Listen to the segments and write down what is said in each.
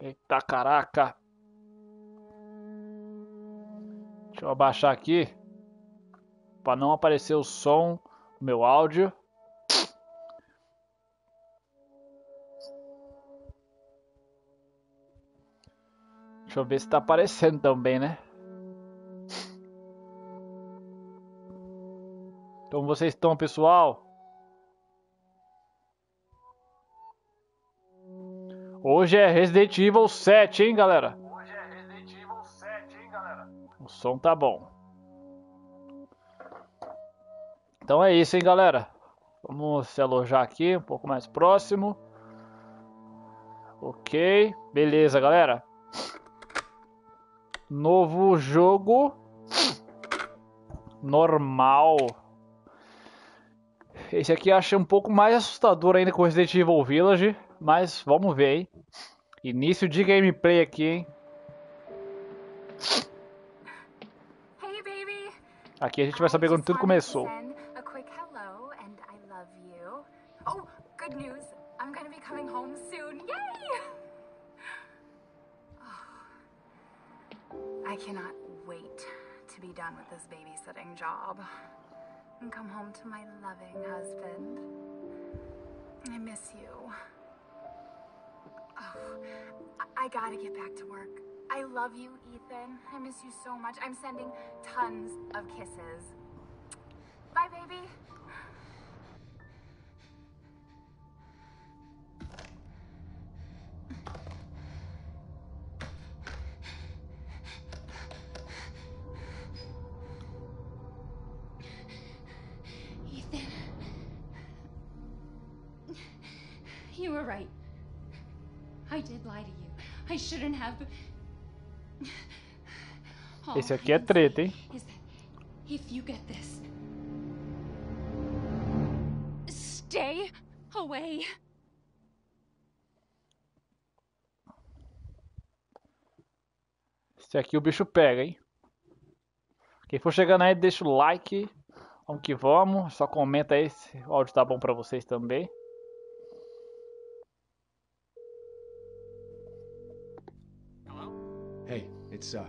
Eita caraca. Deixa eu abaixar aqui. Para não aparecer o som do meu áudio. Deixa eu ver se tá aparecendo também, né? Como vocês estão, pessoal? Hoje é Resident Evil 7, hein, galera? Hoje é Resident Evil 7, hein, galera? O som tá bom. Então é isso, hein, galera? Vamos se alojar aqui, um pouco mais próximo. Ok, beleza, galera. Novo jogo. Normal. Esse aqui eu achei um pouco mais assustador ainda com Resident Evil Village. Mas vamos ver, hein? Início de gameplay aqui, hein? Aqui a gente vai saber quando tudo começou. Oh. Yay! I cannot wait to be done with this babysitting job and come home to my loving husband. Gotta get back to work. I love you, Ethan. I miss you so much. I'm sending tons of kisses. Bye, baby. Ethan. You were right. I did lie to you. I shouldn't have. Esse aqui é treta, hein? If you get this, stay away. Esse aqui o bicho pega, hein? Quem for chegando aí, deixa o like. Vamos que vamos. Só comenta aí se o áudio tá bom pra vocês também. Hey, it's uh,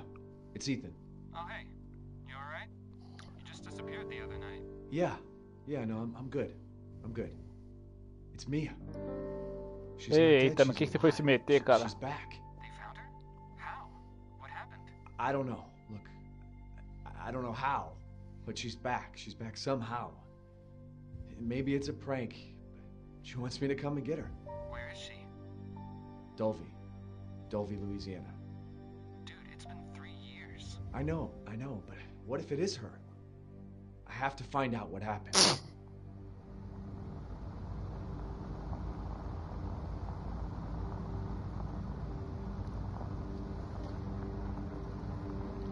it's Ethan. Oh hey, you all right? You just disappeared the other night. Yeah, yeah, no, I'm I'm good. I'm good. It's Mia. She's Ei, Ethan, o que você foi se meter, cara? She's back. They found her? How? What happened? I don't know. Look, I don't know how, but she's back. She's back somehow. Maybe it's a prank. She wants me to come and get her. Where is she? Dulvey. Dulvey, Louisiana. I know, I know, but what if it is her? I have to find out what happened.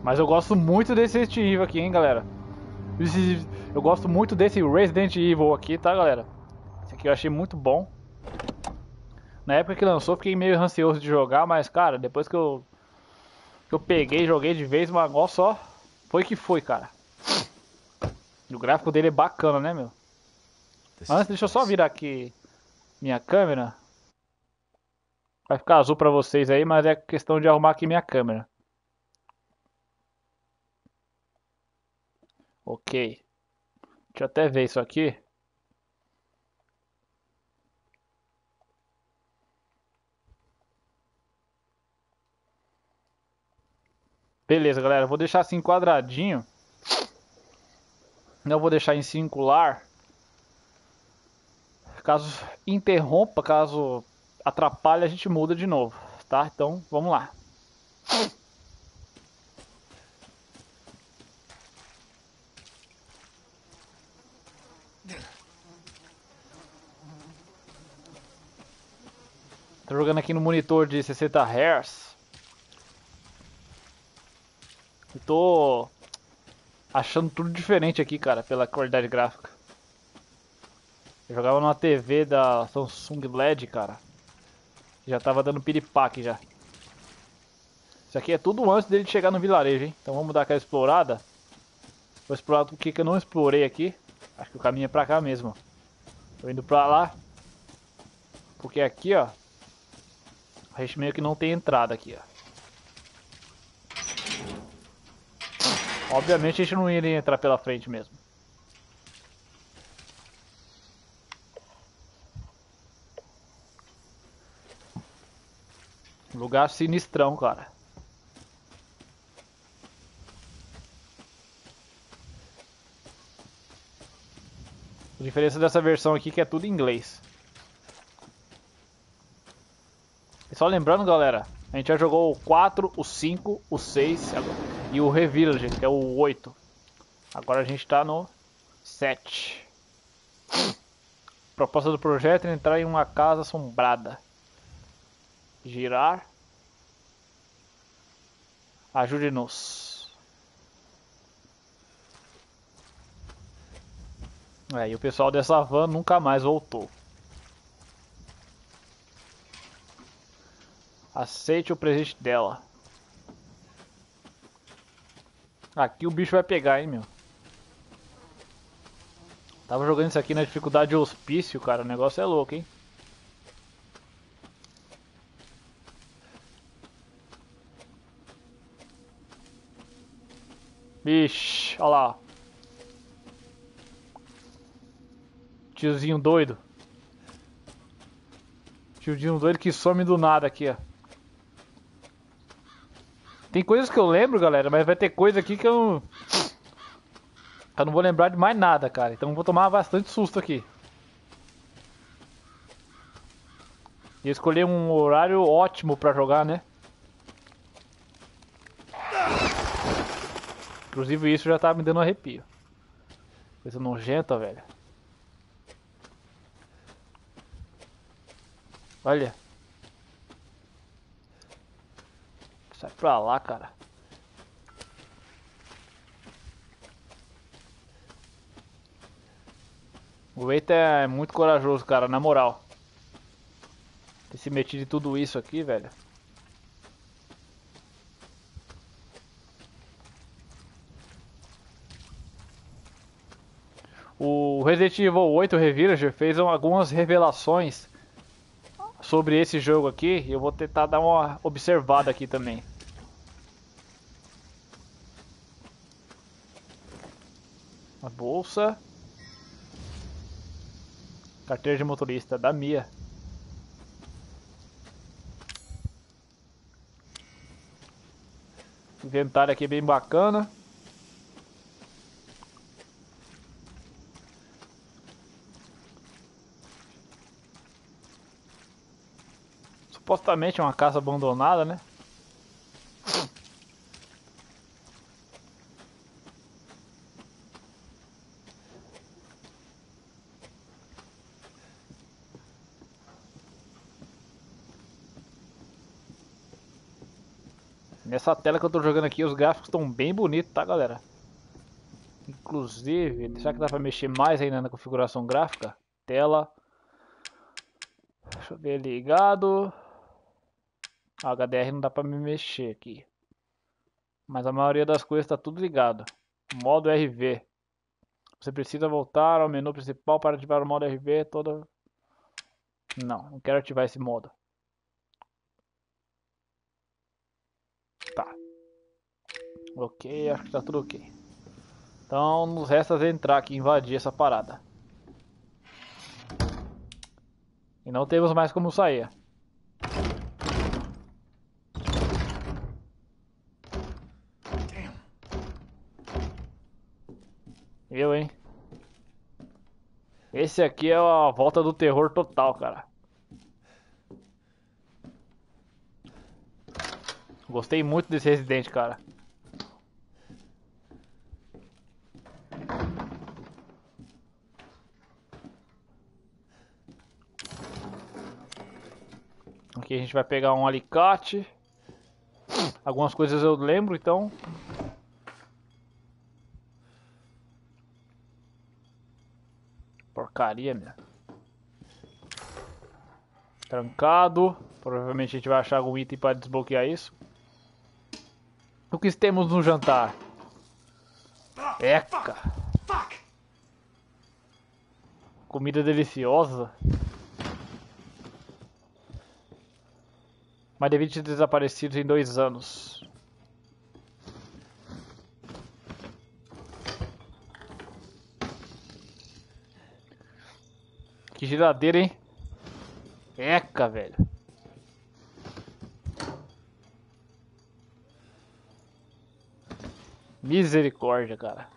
Mas eu gosto muito desse Resident Evil aqui, hein, galera. Eu gosto muito desse Resident Evil aqui, tá, galera? Esse aqui eu achei muito bom. Na época que lançou, fiquei meio ansioso de jogar, mas, cara, depois que eu eu peguei, joguei de vez, mas ó só. Foi que foi, cara. o gráfico dele é bacana, né, meu? Antes, deixa eu só virar aqui minha câmera. Vai ficar azul pra vocês aí, mas é questão de arrumar aqui minha câmera. Ok. Deixa eu até ver isso aqui. Beleza, galera. Vou deixar assim quadradinho. Não vou deixar em circular. Caso interrompa, caso atrapalhe, a gente muda de novo, tá? Então, vamos lá. Tô jogando aqui no monitor de 60 Hz. Eu tô achando tudo diferente aqui, cara, pela qualidade gráfica. Eu jogava numa TV da Samsung LED, cara. Já tava dando piripaque já. Isso aqui é tudo antes dele chegar no vilarejo, hein? Então vamos dar aquela explorada. Vou explorar o que, que eu não explorei aqui. Acho que o caminho é pra cá mesmo. Tô indo pra lá. Porque aqui, ó. A gente meio que não tem entrada aqui, ó. Obviamente a gente não iria entrar pela frente mesmo. Lugar sinistrão, cara. A diferença dessa versão aqui é que é tudo em inglês. E só lembrando, galera, a gente já jogou o 4, o 5, o 6 e o Revillage, que é o 8. Agora a gente está no 7. Proposta do projeto é entrar em uma casa assombrada. Girar. Ajude-nos. É, e o pessoal dessa van nunca mais voltou. Aceite o presente dela. Aqui o bicho vai pegar, hein, meu. Tava jogando isso aqui na dificuldade hospício, cara. O negócio é louco, hein. Vixe, olha lá. Tiozinho doido. Tiozinho doido que some do nada aqui, ó. Tem coisas que eu lembro, galera, mas vai ter coisa aqui que eu... Eu não vou lembrar de mais nada, cara. Então vou tomar bastante susto aqui. E escolher um horário ótimo pra jogar, né? Inclusive isso já tá me dando arrepio. Coisa nojenta, velho. Olha. Sai pra lá, cara. O Eita é muito corajoso, cara, na moral. Ter se metido em tudo isso aqui, velho. O Resident Evil 8 Revirager fez algumas revelações sobre esse jogo aqui. Eu vou tentar dar uma observada aqui também. Bolsa. Carteira de motorista da Mia. Inventário aqui bem bacana. Supostamente é uma casa abandonada, né? Nessa tela que eu tô jogando aqui, os gráficos estão bem bonitos, tá, galera? Inclusive, será que dá pra mexer mais ainda na configuração gráfica? Tela. Deixa eu ver ligado. HDR não dá pra me mexer aqui. Mas a maioria das coisas está tudo ligado. Modo RV. Você precisa voltar ao menu principal para ativar o modo RV toda... Não, não quero ativar esse modo. Ok, acho que tá tudo ok. Então nos resta entrar aqui invadir essa parada. E não temos mais como sair. Eu, hein? Esse aqui é a volta do terror total, cara. Gostei muito desse Resident, cara. Aqui a gente vai pegar um alicate. Algumas coisas eu lembro, então Porcaria, meu. Trancado. Provavelmente a gente vai achar algum item para desbloquear isso. O que temos no jantar? Eca. Comida deliciosa. Mais de 20 desaparecidos em dois anos. Que geladeira, hein? Eca, velho. Misericórdia, cara.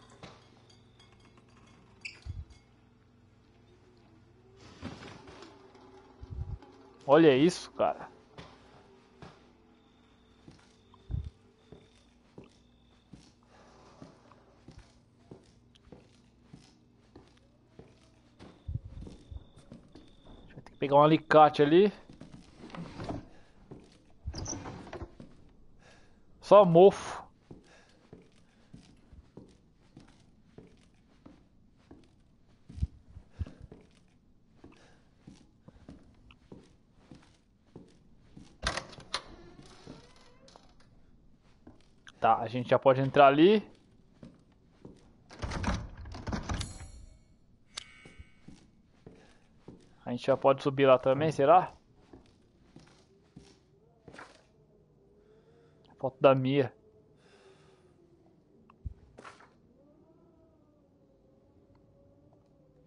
Olha isso, cara. Pegar um alicate ali. Só mofo. Tá, a gente já pode entrar ali. Já pode subir lá também, será? Foto da Mia.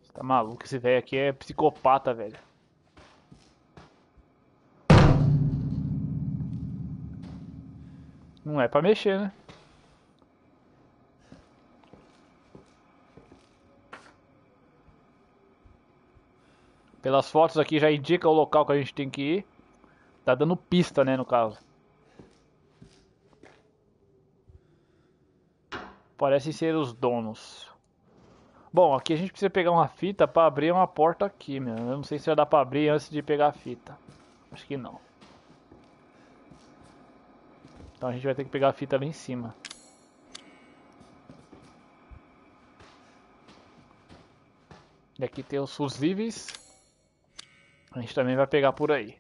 Você tá maluco? Esse velho aqui é psicopata, velho. Não é pra mexer, né? Pelas fotos aqui já indica o local que a gente tem que ir. Tá dando pista, né, no caso. Parecem ser os donos. Bom, aqui a gente precisa pegar uma fita pra abrir uma porta aqui, meu. Eu não sei se vai dar pra abrir antes de pegar a fita. Acho que não. Então a gente vai ter que pegar a fita ali em cima. E aqui tem os fusíveis. A gente também vai pegar por aí.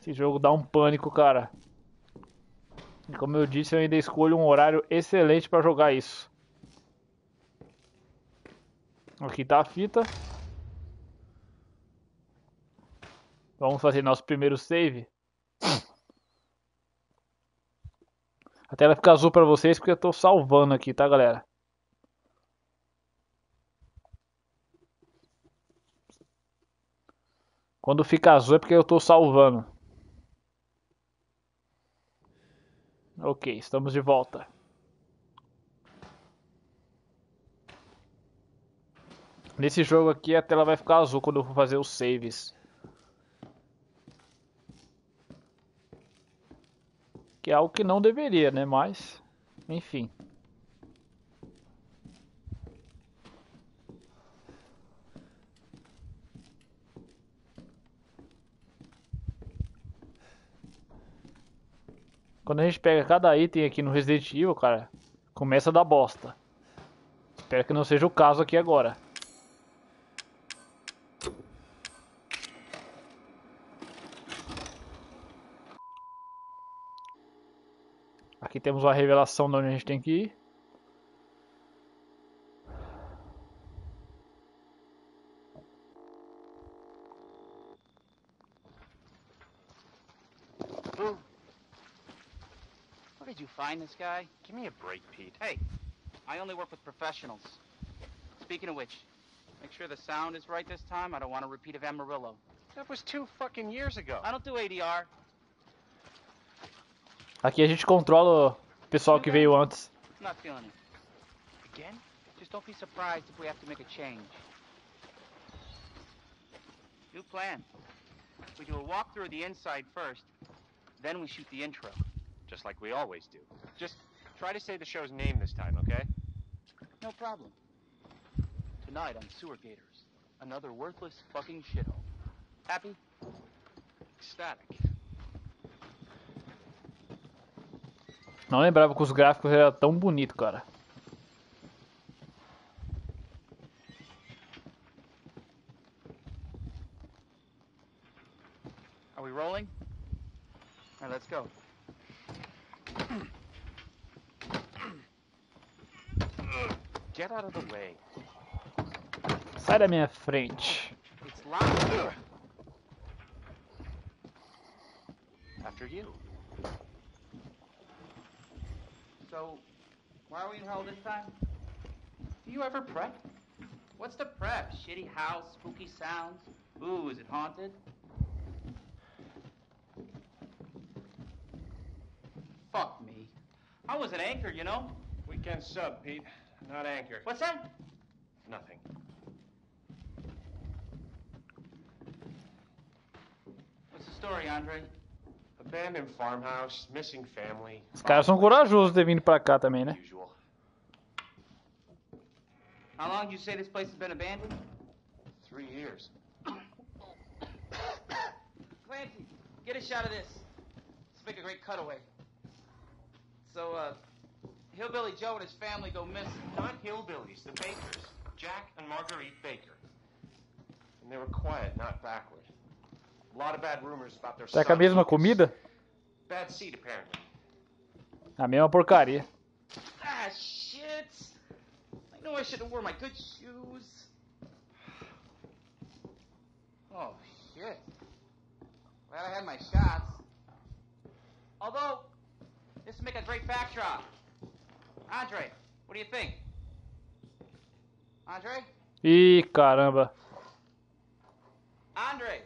Esse jogo dá um pânico, cara. E como eu disse, eu ainda escolho um horário excelente para jogar isso. Aqui tá a fita. Vamos fazer nosso primeiro save. A tela fica azul pra vocês porque eu tô salvando aqui, tá galera? Quando fica azul é porque eu tô salvando. Ok, estamos de volta. Nesse jogo aqui a tela vai ficar azul quando eu for fazer os saves. Que é algo que não deveria, né? Mas, enfim. Quando a gente pega cada item aqui no Resident Evil, cara, começa a dar bosta. Espero que não seja o caso aqui agora. Aqui temos uma revelação de onde a gente tem que ir. Where did you find this guy? Give me a break, Pete. Hey, I only work with professionals. Speaking of which, make sure the sound is right this time. I don't want a repeat of Amarillo. That was two fucking years ago. I don't do ADR. Aqui a gente controla o pessoal que veio antes. Again? Just don't be surprised if we have to make a change. New plan. We do a walkthrough of the inside first, then we shoot the intro. Just like we always do. Just try to say the show's name this time, okay? No problem. Tonight on Sewer Gators, another worthless fucking shithole. Happy? Ecstatic. Não lembrava que os gráficos eram tão bonitos, cara. Are we rolling? All right, let's go. Get out of the way. Sai da minha frente. It's locked. After you. So, why are we in hell this time? Do you ever prep? What's the prep? Shitty house, spooky sounds? Ooh, is it haunted? Fuck me. I was an anchor, you know? Weekend sub, Pete. Not anchor. What's that? Nothing. What's the story, Andre? Abandoned farmhouse, missing family. Os caras são corajosos ter vindo pra cá também, né? How long do you say this place has been abandoned? Three years. Clancy, get a shot of this. Let's make a great cutaway. So, uh, Hillbilly Joe and his family go missing. Not hillbillies, the Bakers. Jack and Marguerite Baker. And they were quiet, not backward. A lot of bad rumors about their Tá com a mesma comida? Bad seed, apparently. A mesma porcaria. Ah, shit. I know I should have worn my good shoes. Oh, shit. Glad I had my shots. Although, this would make a great backdrop. Andre, what do you think? Andre? Ih, caramba. Andre!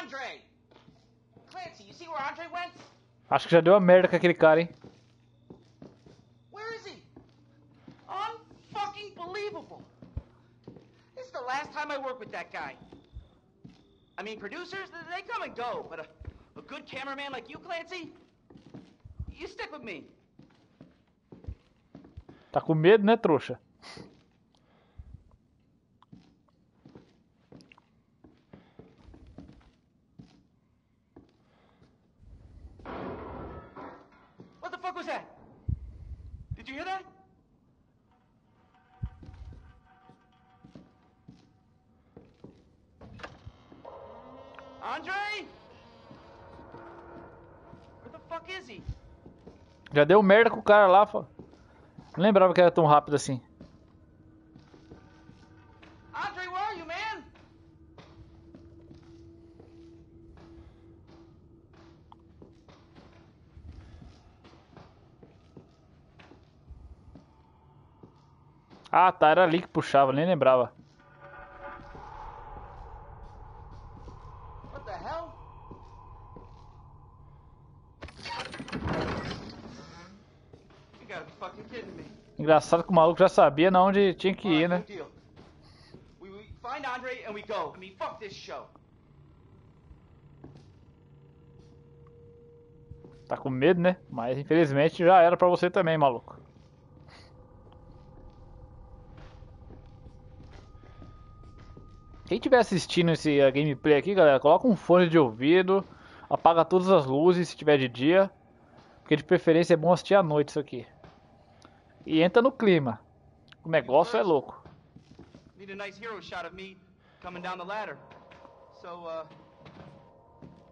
Andre! Clancy, you see where Andre went? Acho que já deu a merda com aquele cara, hein? Where is he? Unfucking believable. This is the last time I work with that guy. I mean, producers, they come and go, but a, a good cameraman like you, Clancy, you stick with me. Tá com medo, né, trouxa? Deu merda com o cara lá. Não lembrava que era tão rápido assim. Andre, where are you, man? Ah, tá, era ali que puxava, nem lembrava. What the hell? You gotta be fucking kidding me. Engraçado que o maluco já sabia na onde tinha que ir, né? Alright, good deal. We, we find Andre and we go. I mean, fuck this show. Tá com medo, né? Mas infelizmente já era pra você também, maluco. Quem estiver assistindo esse uh, gameplay aqui, galera, coloca um fone de ouvido, apaga todas as luzes se tiver de dia, porque de preferência é bom assistir à noite isso aqui. E entra no clima. O negócio é louco. Need a nice hero shot of me coming down the ladder. So, uh,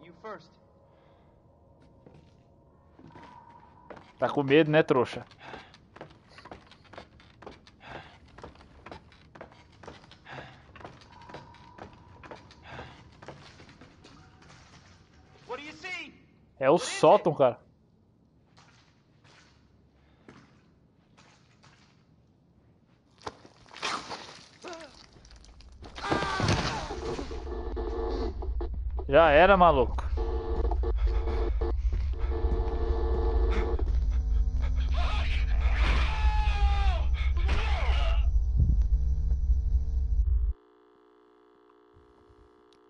you first. Tá com medo, né, trouxa? What do you see? É o sótão, cara. Já era, maluco.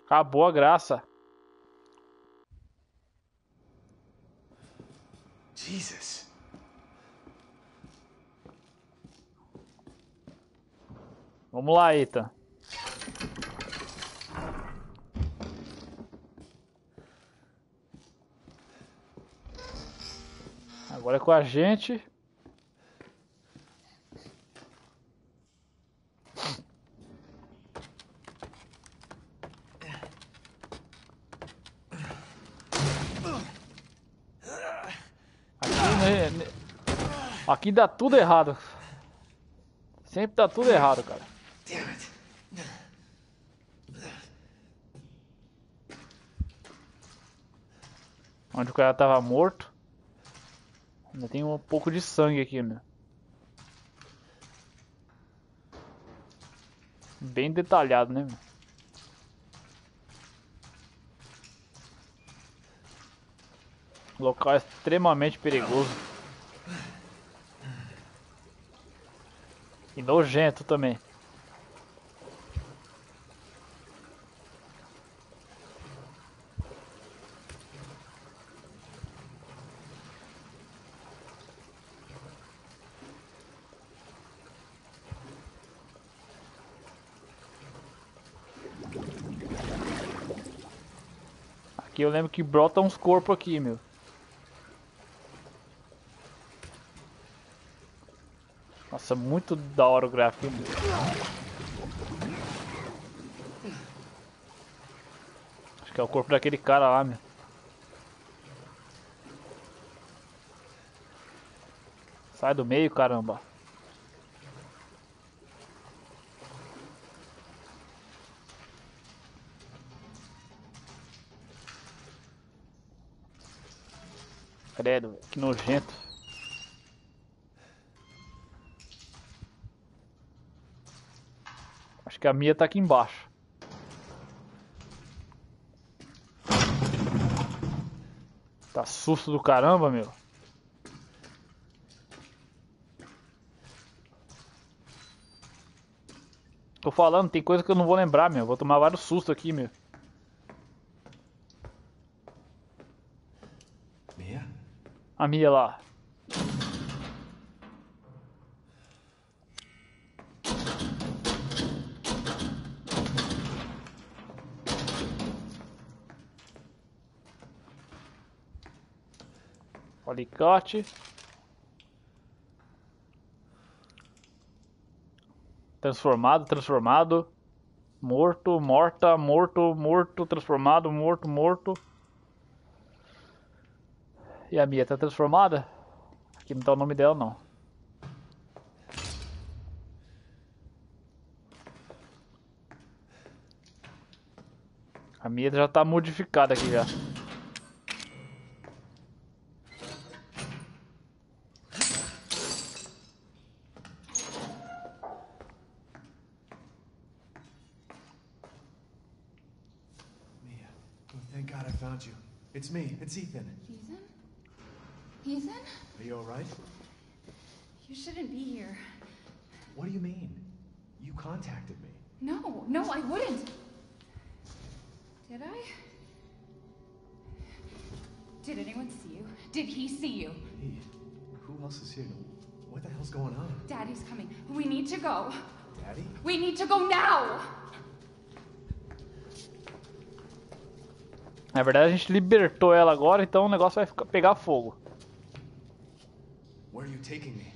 Acabou a graça. Jesus. Vamos lá, Ethan. Agora com a gente. Aqui, né, né, aqui dá tudo errado. Sempre dá tudo errado, cara. Onde o cara tava morto. Ainda tem um pouco de sangue aqui, meu. Bem detalhado, né? Local extremamente perigoso. E nojento também. Lembro que brota uns corpos aqui, meu. Nossa, muito da hora o gráfico. Acho que é o corpo daquele cara lá, meu. Sai do meio, caramba. Credo, velho, que nojento. Acho que a minha tá aqui embaixo. Tá susto do caramba, meu. Tô falando, tem coisa que eu não vou lembrar, meu. Vou tomar vários sustos aqui, meu. A minha lá. Alicate. Transformado, transformado. Morto, morta, morto, morto, transformado, morto, morto. E a Mia tá transformada? Aqui não tá o nome dela não. A Mia já tá modificada aqui já. Mia. It's me. It's? Ethan? He see you? Hey, who else is here? What the hell's going on? Daddy's coming. We need to go. Daddy? We need to go now! Na verdade a gente libertou ela agora, então o negócio vai ficar, pegar fogo. Where are you taking me?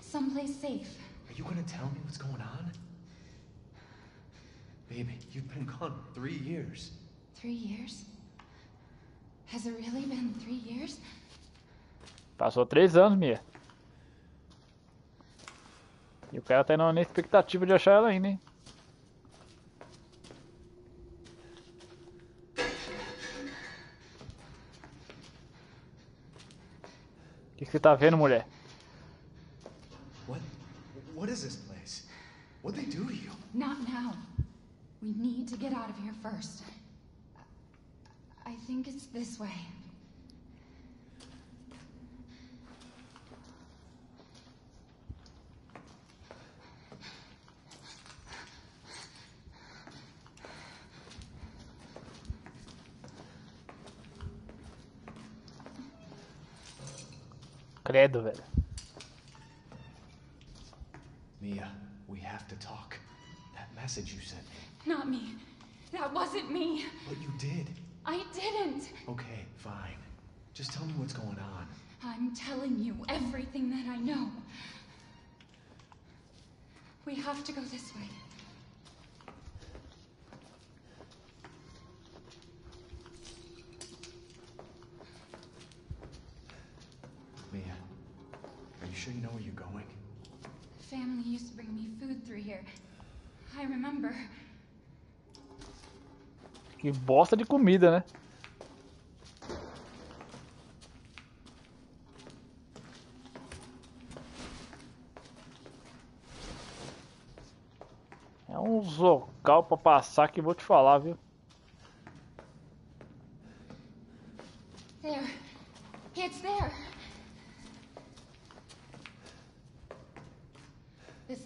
Someplace safe. Are you gonna tell me what's going on? Baby, you've been gone three years. Three years? Has it really been three years? Passou três anos, Mia. E o cara tá indo na expectativa de achar ela ainda, hein? O que que você tá vendo, mulher? What? What is this place? What'd they do to you? Not now. We need to get out of here first. I think it's this way. Credo, velho. Mia, we have to talk. That message you sent me. Not me. That wasn't me. But you did. I didn't. Okay, fine. Just tell me what's going on. I'm telling you everything that I know. We have to go this sure you know where you're going? family used to bring me food through here. I remember. Que bosta de comida, né? É um local pra passar que vou te falar, viu?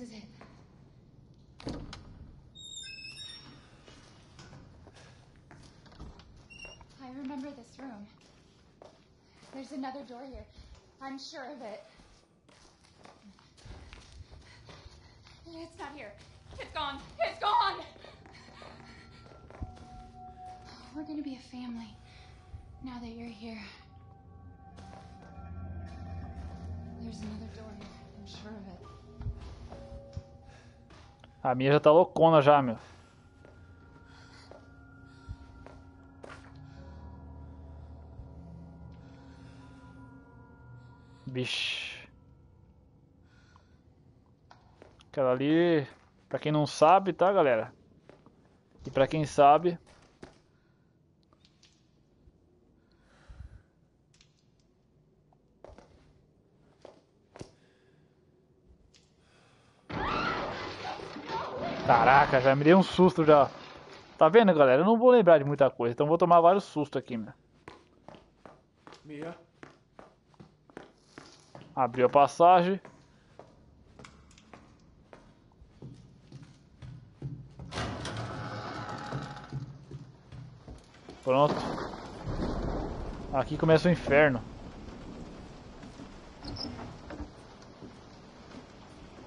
Is it. I remember this room. There's another door here. I'm sure of it. It's not here. It's gone. It's gone. We're gonna be a family now that you're here. There's another door here. I'm sure of it. A minha já tá loucona já, meu. Vixe. Aquela ali, pra quem não sabe, tá, galera? E pra quem sabe, Caraca, já me dei um susto já. Tá vendo, galera? Eu não vou lembrar de muita coisa, então vou tomar vários sustos aqui, meu. Mia? Abriu a passagem. Pronto. Aqui começa o inferno.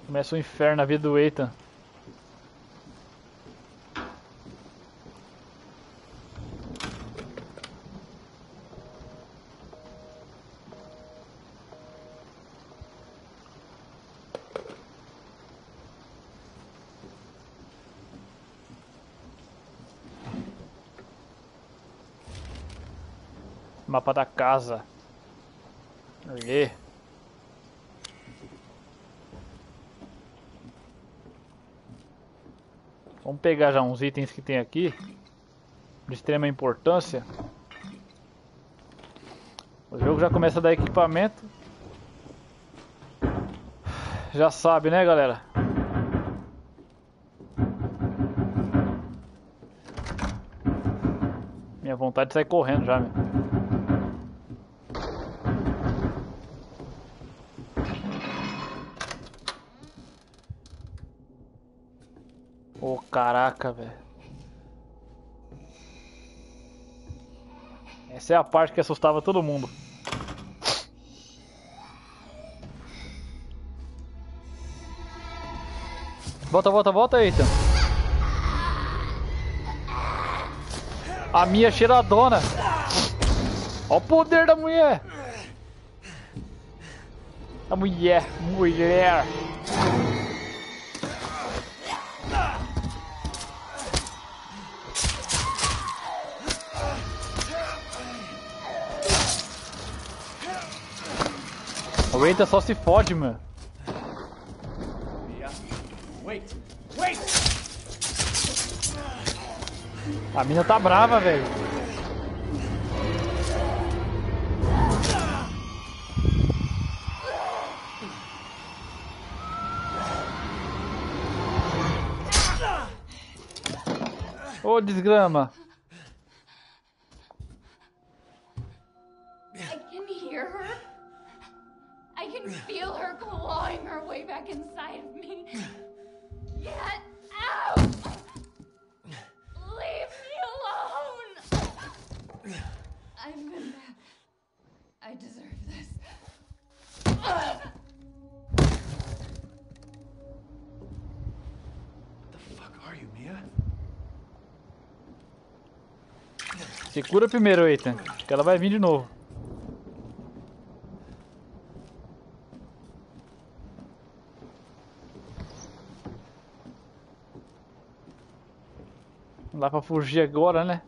Começa o inferno na vida do Ethan. Mapa da casa. Lê. Vamos pegar já uns itens que tem aqui. De extrema importância. O jogo já começa a dar equipamento. Já sabe, né, galera? Minha vontade de sair correndo já, meu. Ô caraca, velho. Essa é a parte que assustava todo mundo. Volta, volta, volta, Ethan. A minha cheiradona. Olha o poder da mulher. A mulher, mulher. Ethan só se fode, mano. Wait! Wait! A mina tá brava, velho. Ô, desgrama. Cura primeiro, Eita, que ela vai vir de novo. Não dá pra fugir agora, né?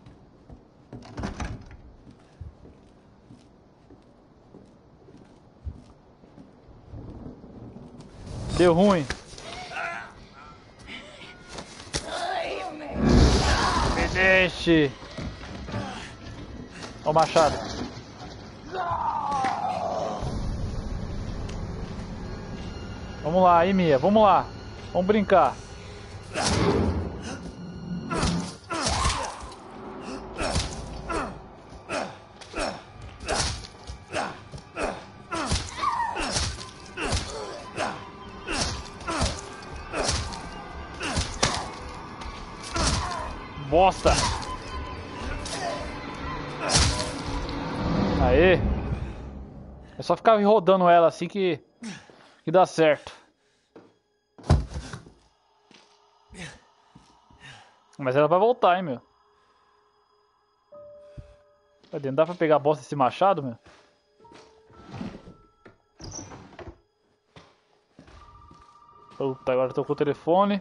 Deu ruim. Me deixe. Machado. Vamos lá, aí Mia, vamos lá. Vamos brincar. Aê! É só ficar rodando ela assim que, que dá certo. Mas ela vai voltar, hein, meu. Cadê? Não dá pra pegar a bosta desse machado, meu? Puta, agora eu tô com o telefone.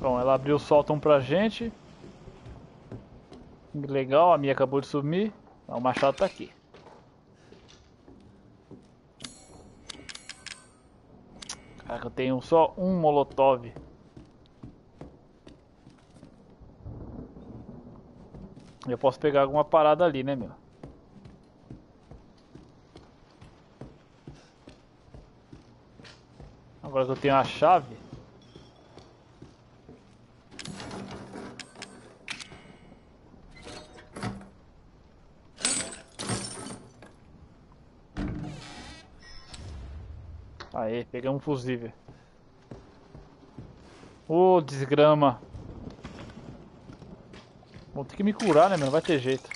Bom, ela abriu o sótão pra gente. Legal, a minha acabou de sumir. O machado tá aqui. Caraca, eu tenho só um molotov. Eu posso pegar alguma parada ali, né, meu? Agora que eu tenho a chave. Aê, pegamos um fusível. Ô, oh, desgrama. Vou ter que me curar, né, meu? Não vai ter jeito.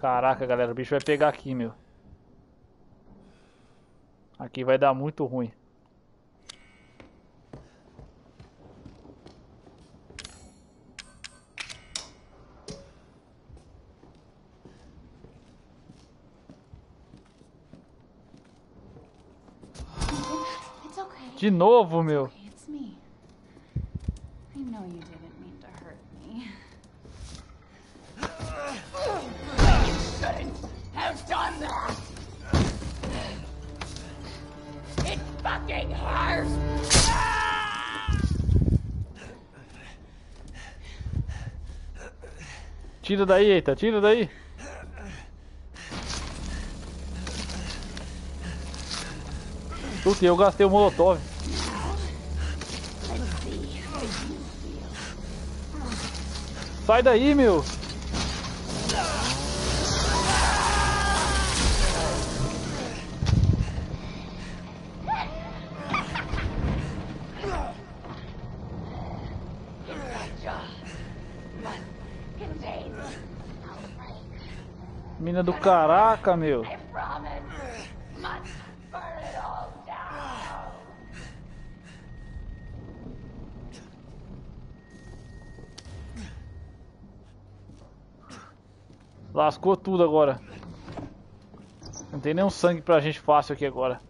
Caraca, galera, o bicho vai pegar aqui, meu. Aqui vai dar muito ruim. It fucking hurts! Tira daí, eita, tira daí. Puta, eu gastei o molotov. Sai daí, meu. Mina do caraca, meu. I promise. Must burn it all down. Lascou tudo agora. Não tem nenhum sangue pra gente fácil aqui agora.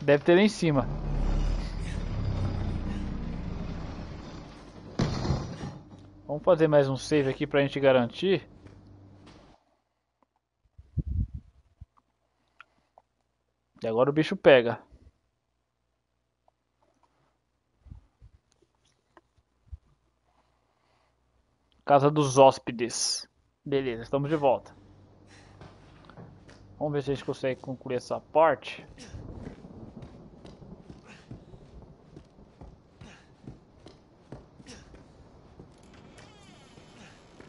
Deve ter lá em cima. Vamos fazer mais um save aqui pra gente garantir. E agora o bicho pega. Casa dos hóspedes. Beleza, estamos de volta. Vamos ver se a gente consegue concluir essa parte.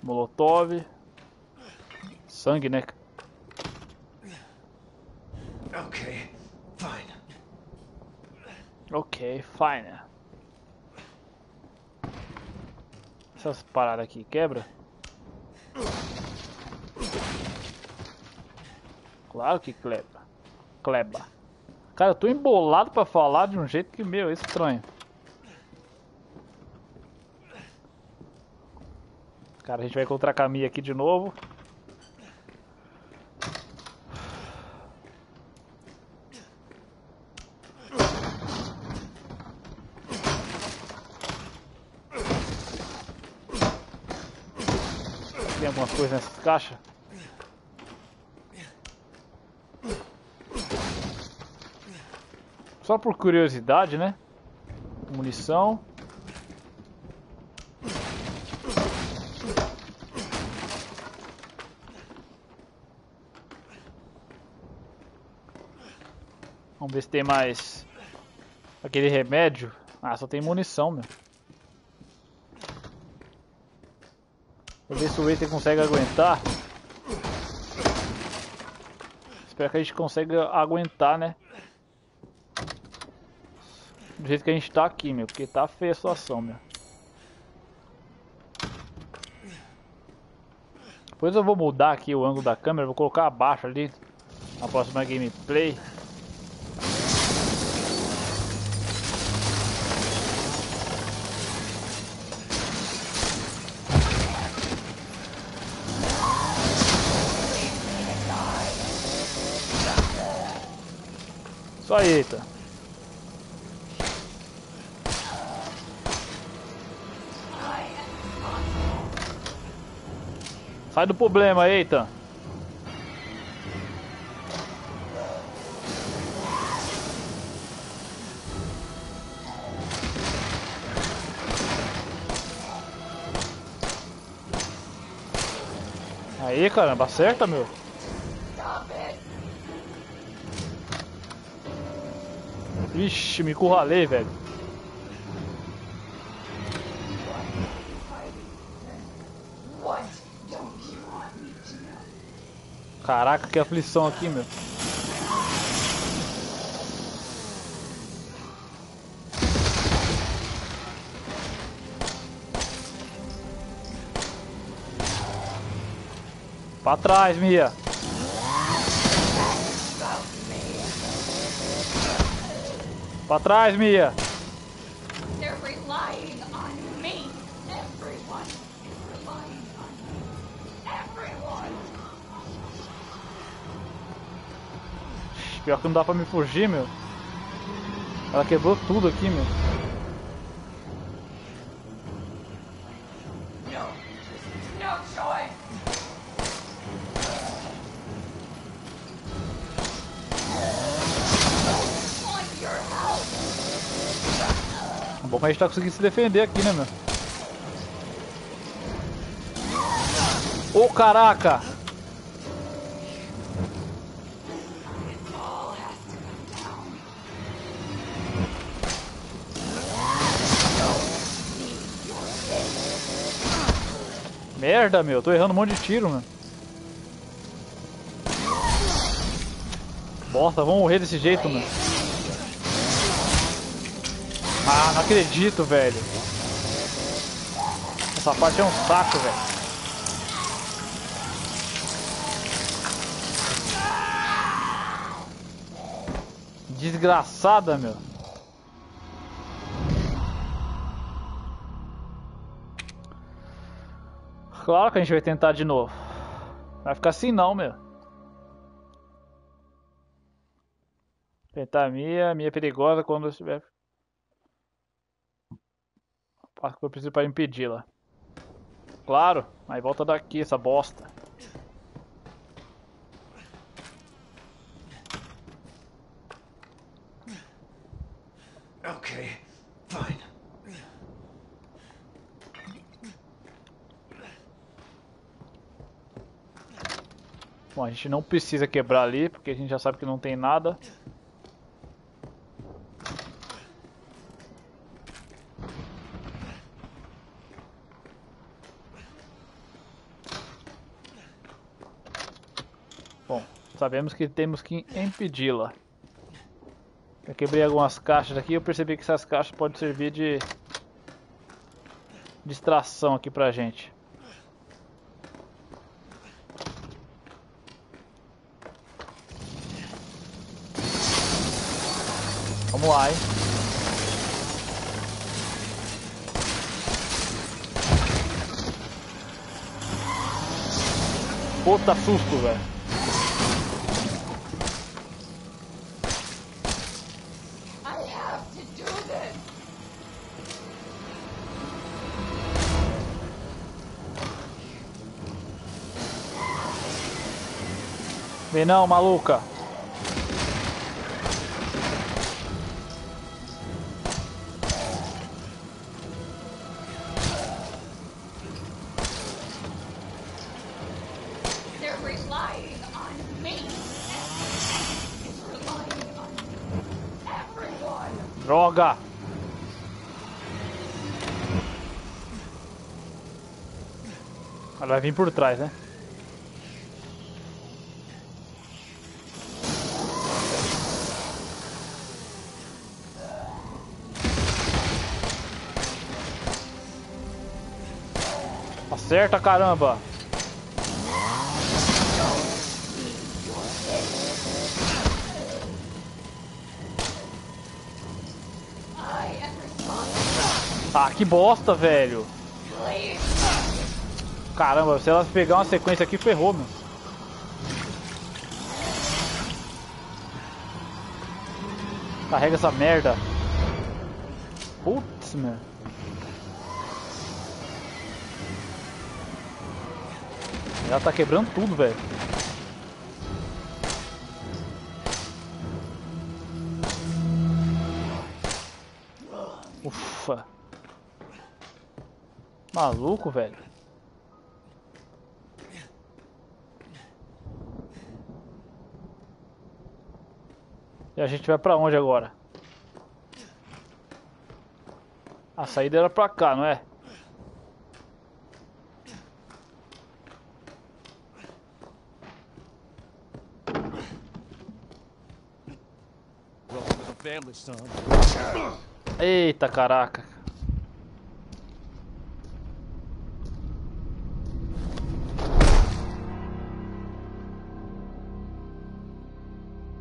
Molotov. Sangue, né? Okay, fine. Ok, fine. Essas paradas aqui quebra? Claro que cleba. Cleba. Cara, eu tô embolado pra falar de um jeito que, meu, é estranho. Cara, a gente vai encontrar a Camille aqui de novo. Tem algumas coisas nessas caixas? Só por curiosidade, né? Munição. Vamos ver se tem mais aquele remédio. Ah, só tem munição, meu. Ver se o Ethan consegue aguentar. Espero que a gente consiga aguentar, né? Do jeito que a gente tá aqui, meu. Porque tá feia a situação, meu. Depois eu vou mudar aqui o ângulo da câmera. Vou colocar abaixo ali. Na próxima gameplay. Eita. Sai do problema, eita. Aí, caramba, acerta, meu. Vixe, me curralei, velho. Caraca, que aflição aqui, meu. Pra trás, Mia. Pra trás, Mia. Pior que não dá pra me fugir, meu. Ela quebrou tudo aqui, meu. Que a gente tá conseguindo se defender aqui, né, meu? Ô, caraca! Merda, meu. Tô errando um monte de tiro, meu. Bosta, vamos morrer desse jeito, meu. Ah, não acredito, velho. Essa parte é um saco, velho. Desgraçada, meu. Claro que a gente vai tentar de novo. Vai ficar assim não, meu. Tentar a minha, minha é perigosa quando eu estiver Faço o que eu preciso para impedi-la. Claro, mas volta daqui, essa bosta. Okay, fine. Bom, a gente não precisa quebrar ali, porque a gente já sabe que não tem nada. Sabemos que temos que impedi-la. Eu quebrei algumas caixas aqui eu percebi que essas caixas podem servir de distração aqui pra gente. Vamos lá, hein? Puta susto, velho. Vem não, maluca. Droga! Ela vai vir por trás, né? Acerta, caramba! Ah, que bosta, velho! Caramba, se elas pegar uma sequência aqui, ferrou, meu. Carrega essa merda. Putz, meu. Ela tá quebrando tudo, velho. Ufa. Maluco, velho. E a gente vai pra onde agora? A saída era pra cá, não é? Eita caraca.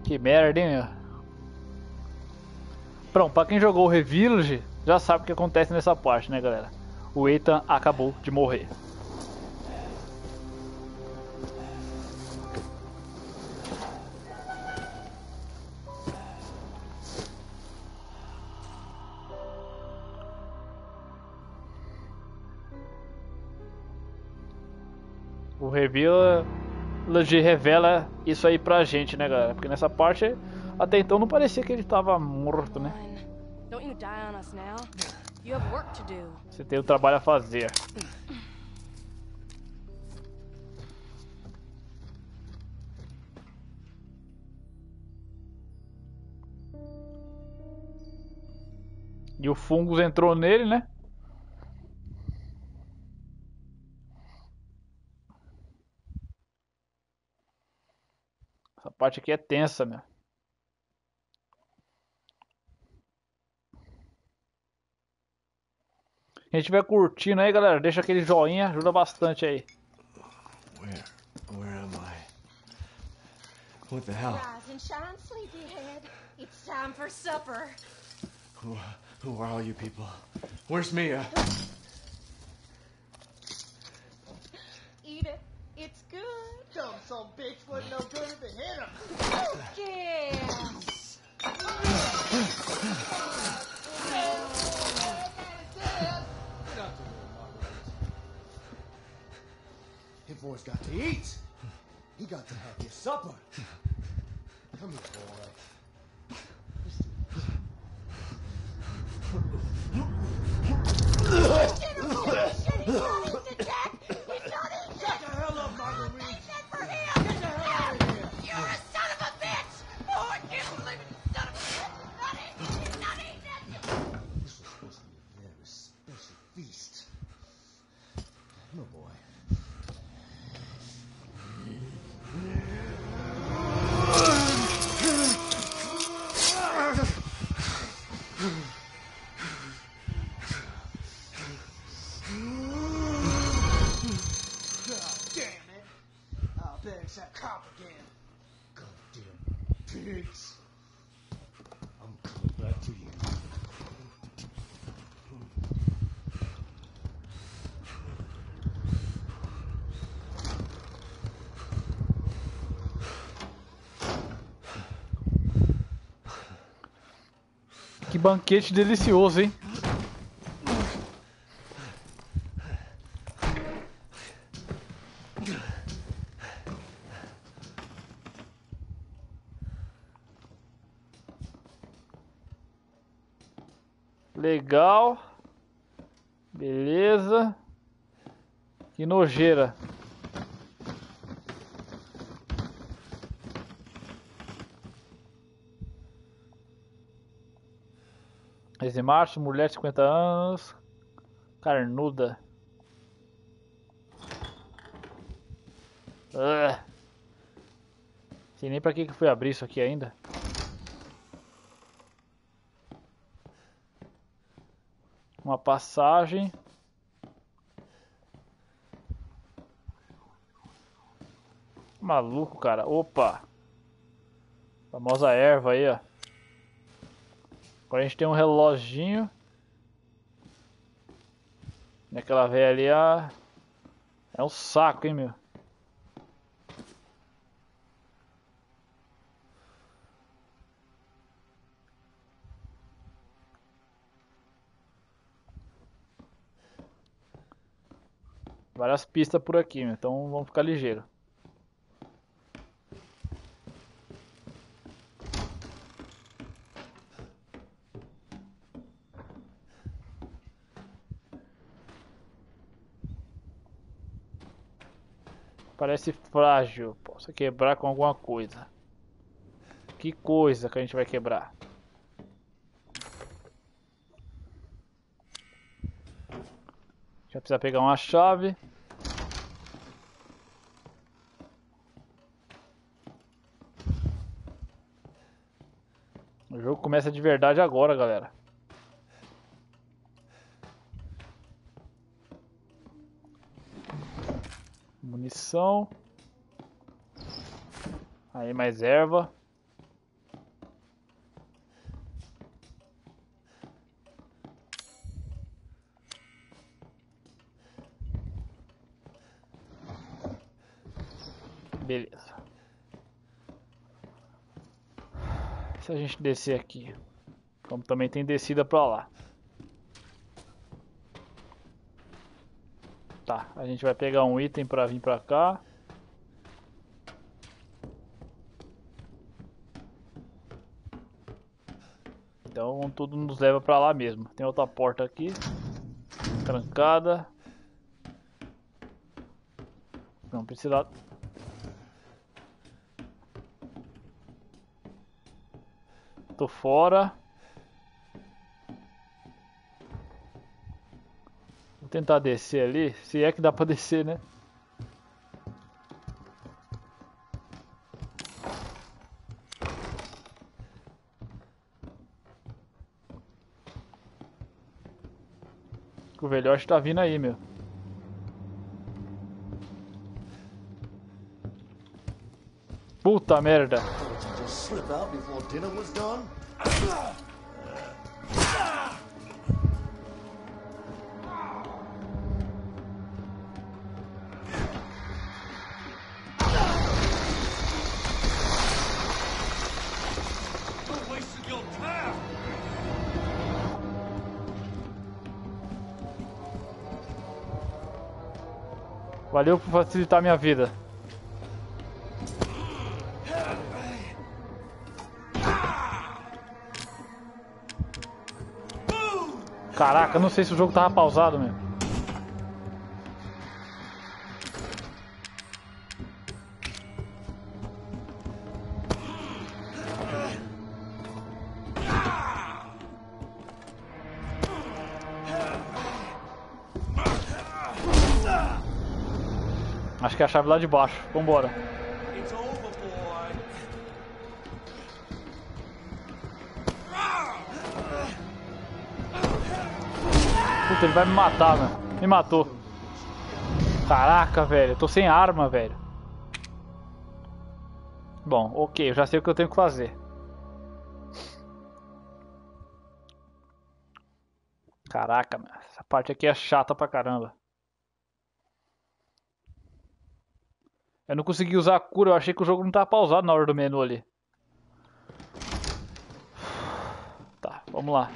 Que merda, hein? Pronto, pra quem jogou o Revillage, já sabe o que acontece nessa parte, né, galera? O Ethan acabou de morrer. Village revela isso aí pra gente, né, galera? Porque nessa parte, até então não parecia que ele tava morto, né? Você tem o trabalho a fazer. E o Fungus entrou nele, né? Parte aqui é tensa, meu. Quem estiver curtindo aí, galera, deixa aquele joinha, ajuda bastante aí. Where, where am I? What the hell? Rise and shine, sleepyhead. It's time for supper. Who, who are all you people? Where's Mia? Dumb some bitch wasn't no good if it hit him. Yes. His boy's got to eat. He got to have his supper. Come here, boy. Shut banquete delicioso, hein? Legal. Beleza. Que nojeira. Mês março, mulher 50 anos. Carnuda. Ah. Sei nem pra que que fui abrir isso aqui ainda. Uma passagem. Maluco, cara. Opa. Famosa erva aí, ó. Agora a gente tem um reloginho. E aquela velha ali é um saco, hein, meu. Várias pistas por aqui, meu. então vamos ficar ligeiro. Parece frágil. Posso quebrar com alguma coisa. Que coisa que a gente vai quebrar? Já precisa pegar uma chave. O jogo começa de verdade agora, galera. Munição. Aí mais erva. Beleza. Se a gente descer aqui, como também tem descida pra lá. Tá, a gente vai pegar um item pra vir pra cá. Então tudo nos leva pra lá mesmo. Tem outra porta aqui. Trancada. Não precisa Tô fora. Tentar descer ali, se é que dá pra descer, né? O velhote tá vindo aí, meu. Puta merda. Valeu por facilitar minha vida. Caraca, não sei se o jogo tava pausado mesmo. A chave lá de baixo. Vambora. Puta, ele vai me matar, mano. Me matou. Caraca, velho. Eu tô sem arma, velho. Bom, ok. Eu já sei o que eu tenho que fazer. Caraca. Essa parte aqui é chata pra caramba. Eu não consegui usar a cura. Eu achei que o jogo não tava pausado na hora do menu ali. Tá, Vamos lá.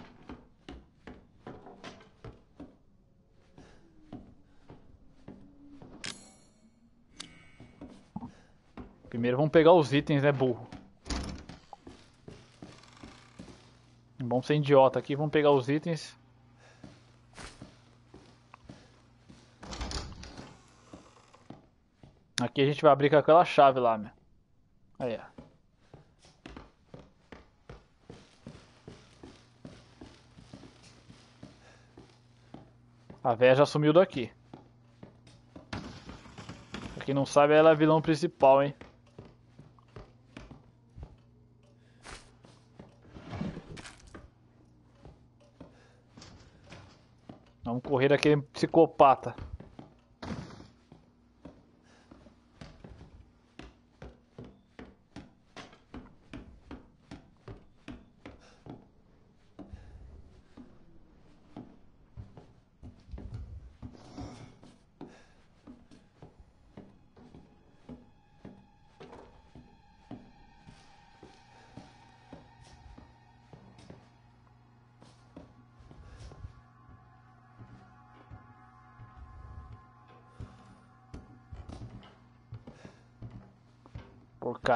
Primeiro vamos pegar os itens, né, burro? Vamos ser idiota aqui, vamos pegar os itens. Aqui a gente vai abrir com aquela chave lá, meu. Aí, ó. A véia já sumiu daqui. Pra quem não sabe, ela é a vilão principal, hein? Vamos correr daquele psicopata.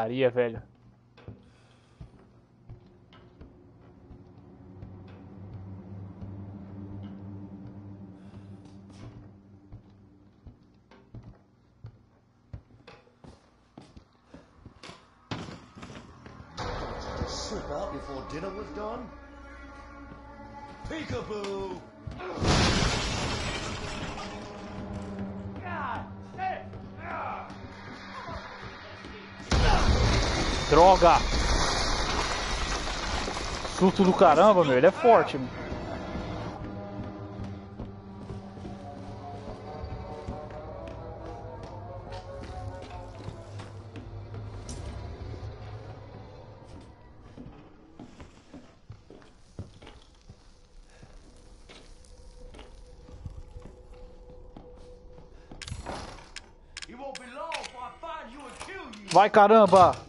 Porcaria, velho. Do caramba, meu. Ele é forte, meu. It won't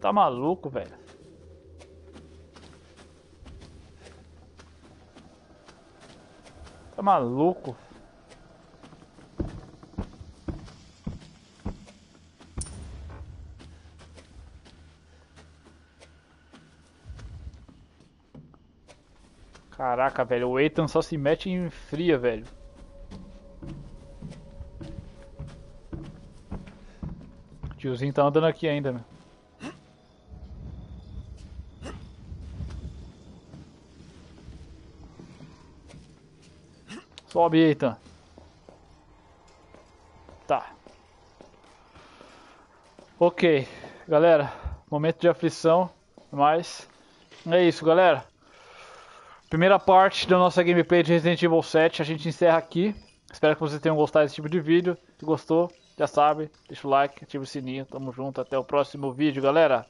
tá maluco, velho? Tá maluco? Caraca, velho, o Ethan só se mete em fria, velho. O tiozinho tá andando aqui ainda, meu. Sobe, Ethan. Tá. Ok, galera. Momento de aflição. Mas é isso, galera. Primeira parte da nossa gameplay de Resident Evil 7 a gente encerra aqui. Espero que vocês tenham gostado desse tipo de vídeo. Se gostou, já sabe, deixa o like, ativa o sininho. Tamo junto, até o próximo vídeo, galera.